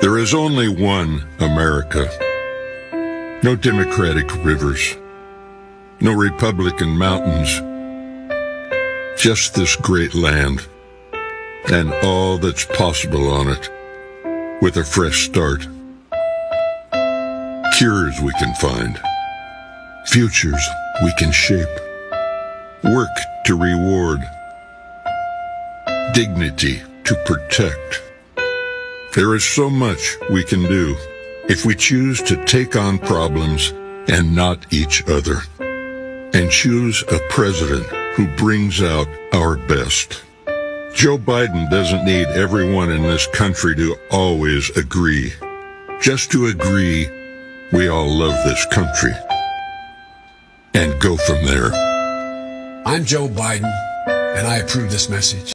There is only one America. No Democratic rivers. No Republican mountains. Just this great land. And all that's possible on it. With a fresh start. Cures we can find. Futures we can shape. Work to reward. Dignity to protect. There is so much we can do if we choose to take on problems and not each other, and choose a president who brings out our best. Joe Biden doesn't need everyone in this country to always agree. Just to agree, we all love this country. And go from there. I'm Joe Biden, and I approve this message.